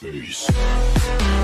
Peace.